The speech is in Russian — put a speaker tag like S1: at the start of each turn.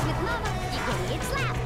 S1: Светлана и Горит Слав.